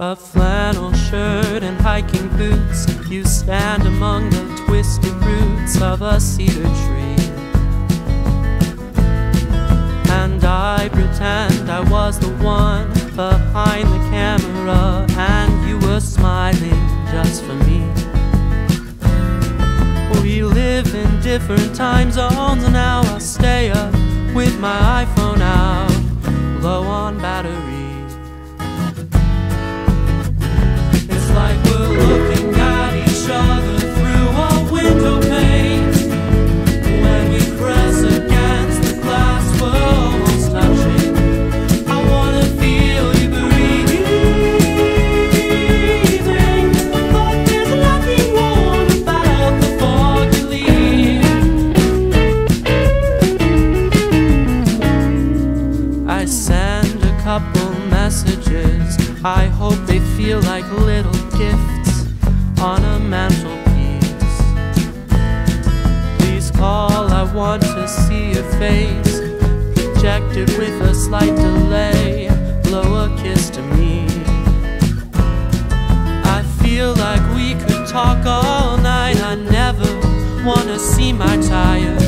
A flannel shirt and hiking boots, you stand among the twisted roots of a cedar tree. And I pretend I was the one behind the camera, and you were smiling just for me. We live in different time zones, and now I stay up with my iPhone out, low on battery. I send a couple messages. I hope they feel like little gifts on a mantelpiece. Please call, I want to see your face. Projected with a slight delay. Blow a kiss to me. I feel like we could talk all night. I never wanna see my tired